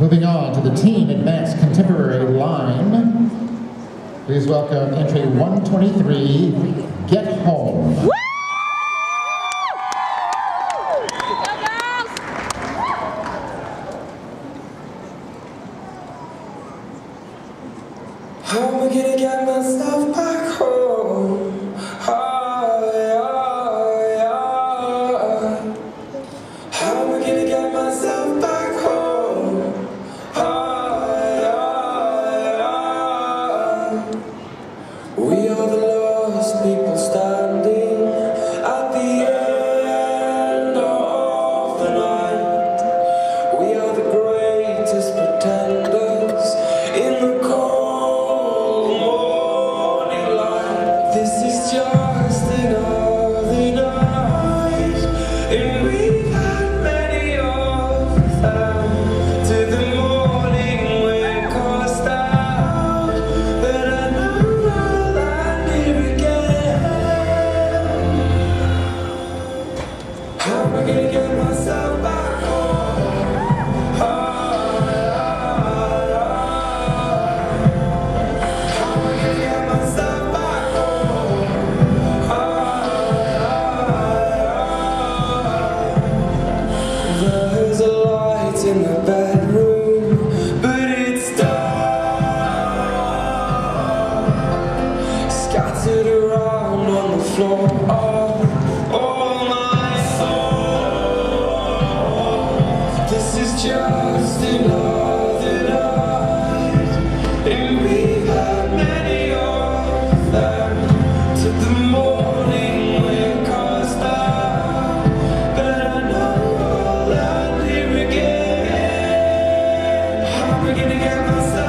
Moving on to the Teen Advanced Contemporary line, please welcome entry 123, Get Home. Woo! How am I gonna get my stuff back? sit around on the floor oh, all my soul. This is just another night, and we've had many of them to the morning when cars down. But I know I'll land here again. I'm gonna get myself.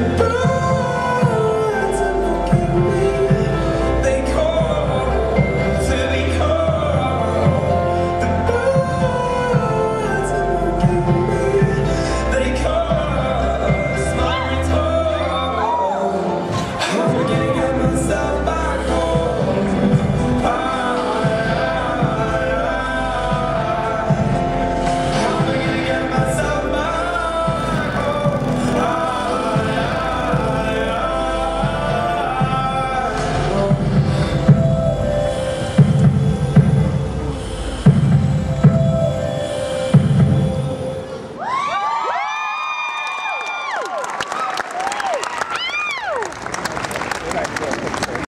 remember